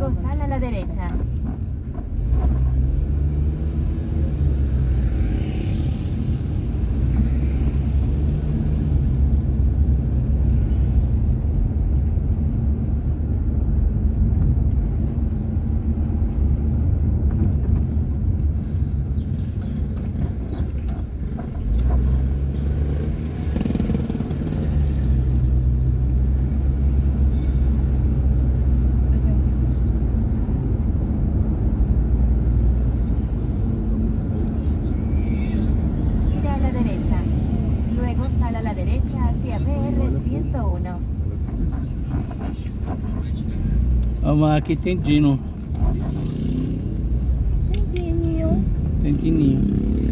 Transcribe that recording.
luego sal a la derecha. Sal a la derecha hacia PR 101. Ó, mas aqui tem Dino. Tem Dinho. Tem Dininho.